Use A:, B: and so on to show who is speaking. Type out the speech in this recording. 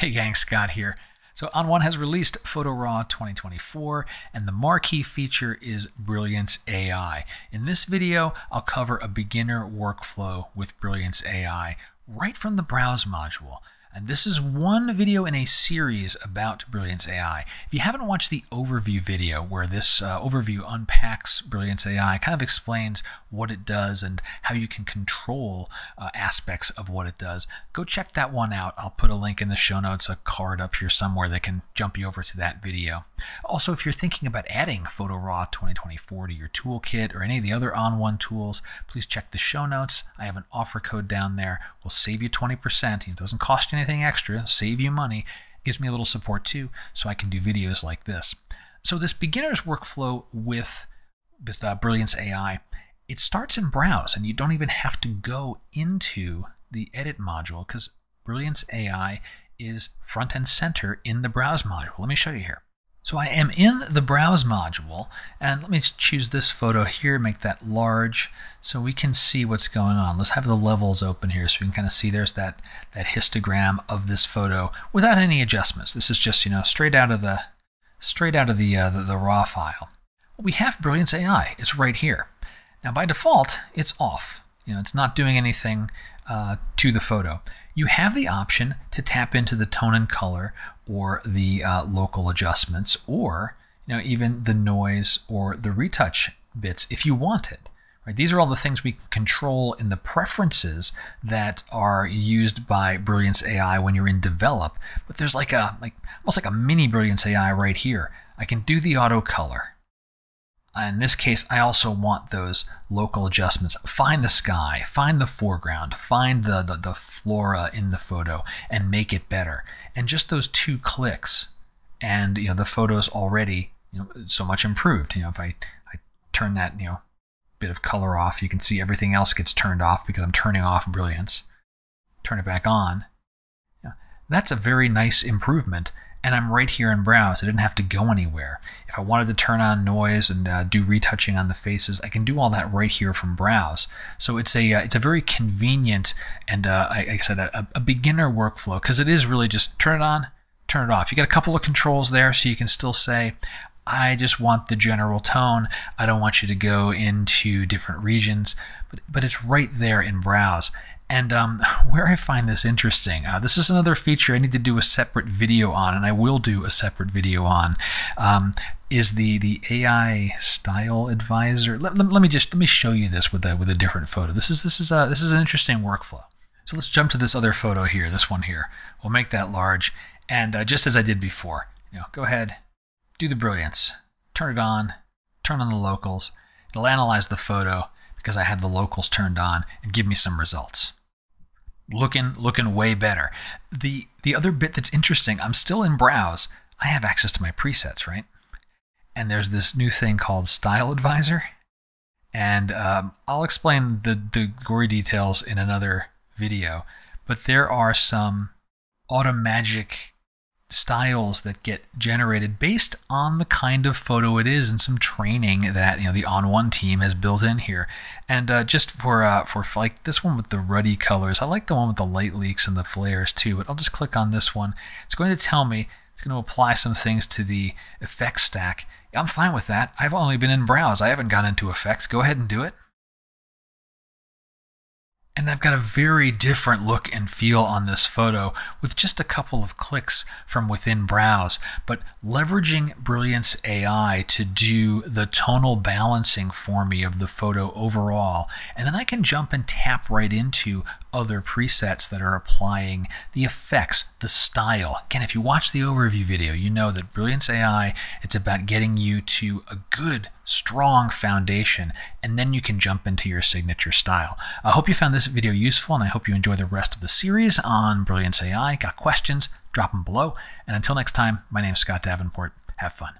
A: Hey gang, Scott here. So ON1 has released Photo Raw 2024 and the marquee feature is Brilliance AI. In this video, I'll cover a beginner workflow with Brilliance AI right from the Browse module. And this is one video in a series about Brilliance AI. If you haven't watched the overview video where this uh, overview unpacks Brilliance AI, kind of explains what it does and how you can control uh, aspects of what it does, go check that one out. I'll put a link in the show notes, a card up here somewhere that can jump you over to that video. Also, if you're thinking about adding Photo Raw 2024 to your toolkit or any of the other ON1 tools, please check the show notes. I have an offer code down there. We'll save you 20%. It doesn't cost you anything extra, save you money, gives me a little support too, so I can do videos like this. So this beginner's workflow with, with uh, Brilliance AI, it starts in Browse, and you don't even have to go into the Edit module because Brilliance AI is front and center in the Browse module. Let me show you here. So I am in the Browse module, and let me choose this photo here, make that large, so we can see what's going on. Let's have the levels open here so we can kind of see there's that, that histogram of this photo without any adjustments. This is just, you know, straight out of the, straight out of the, uh, the, the raw file. We have Brilliance AI. It's right here. Now, by default, it's off. You know, it's not doing anything uh, to the photo you have the option to tap into the tone and color or the uh, local adjustments or you know even the noise or the retouch bits if you want it. Right? These are all the things we control in the preferences that are used by Brilliance AI when you're in develop. But there's like a like almost like a mini Brilliance AI right here. I can do the auto color Uh, in this case, I also want those local adjustments. Find the sky, find the foreground, find the, the, the, flora in the photo, and make it better. And just those two clicks, and you know the photo's already you know so much improved. You know, if I, I turn that you know bit of color off, you can see everything else gets turned off because I'm turning off brilliance. Turn it back on. Yeah, that's a very nice improvement and I'm right here in Browse. I didn't have to go anywhere. If I wanted to turn on noise and uh, do retouching on the faces, I can do all that right here from Browse. So it's a uh, it's a very convenient and uh, like I said a, a beginner workflow because it is really just turn it on, turn it off. You got a couple of controls there, so you can still say. I just want the general tone. I don't want you to go into different regions, but, but it's right there in Browse. And um, where I find this interesting, uh, this is another feature I need to do a separate video on, and I will do a separate video on, um, is the the AI style advisor. Let, let, let, me just let me show you this with a with a different photo. This is this is a this is an interesting workflow. So let's jump to this other photo here, this one here. We'll make that large, and uh, just as I did before, you know, go ahead, do the brilliance, turn it on, turn on the locals. It'll analyze the photo because I had the locals turned on and give me some results looking looking way better. The the other bit that's interesting, I'm still in browse. I have access to my presets, right? And there's this new thing called Style Advisor, and um, I'll explain the the gory details in another video. But there are some automagic styles that get generated based on the kind of photo it is and some training that you know the ON1 team has built in here. And uh, just for uh, for like this one with the ruddy colors I like the one with the light leaks and the flares too but I'll just click on this one. It's going to tell me it's going to apply some things to the effects stack. I'm fine with that. I've only been in browse. I haven't gone into effects. Go ahead and do it and I've got a very different look and feel on this photo with just a couple of clicks from within Browse, but leveraging Brilliance AI to do the tonal balancing for me of the photo overall. And then I can jump and tap right into other presets that are applying the effects, the style. Again, if you watch the overview video, you know that Brilliance AI, it's about getting you to a good, strong foundation, and then you can jump into your signature style. I hope you found this video useful, and I hope you enjoy the rest of the series on Brilliance AI. Got questions? Drop them below. And until next time, my name is Scott Davenport. Have fun.